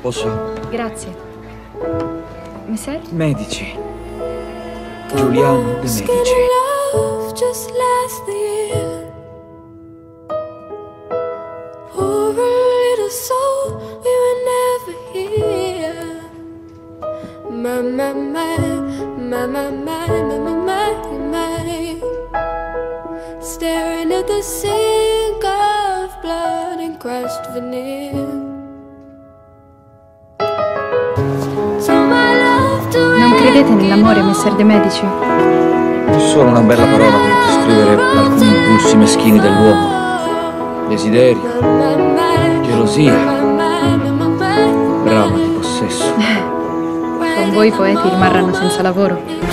Posso? Grazie. Messer? Medici. Giuliano De Medici. My, my, my, my, my, my, my. Sink of blood and crushed veneer. Non credete nell'amore, Messer De Medici? È solo una bella parola per descrivere alcuni impulsi meschini dell'uomo. Desiderio, gelosia, brama di possesso. Con voi i poeti rimarranno senza lavoro.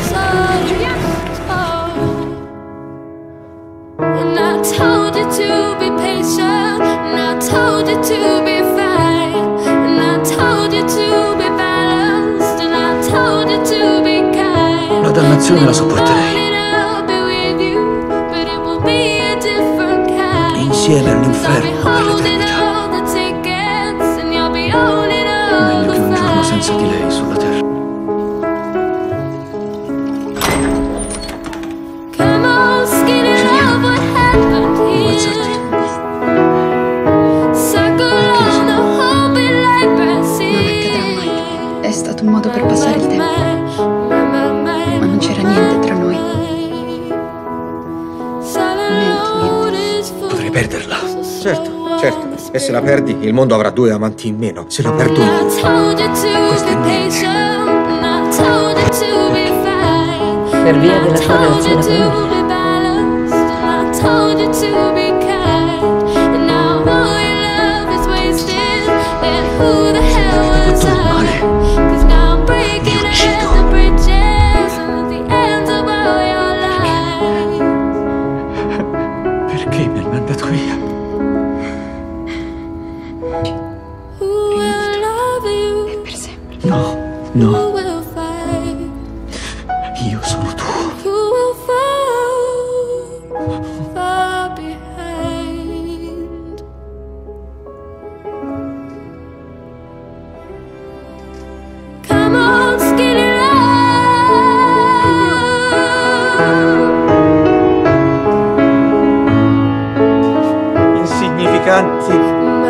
La dannazione la sopporterei. Insieme all'inferno per l'eternità. Certo, certo. E se la perdi, il mondo avrà due amanti in meno. Se la perdo io. Questo è niente. Per via della tua relazione con lui. Io sono tu.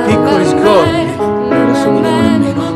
Piccoli sgorbi. Non rassomigliamo nemmeno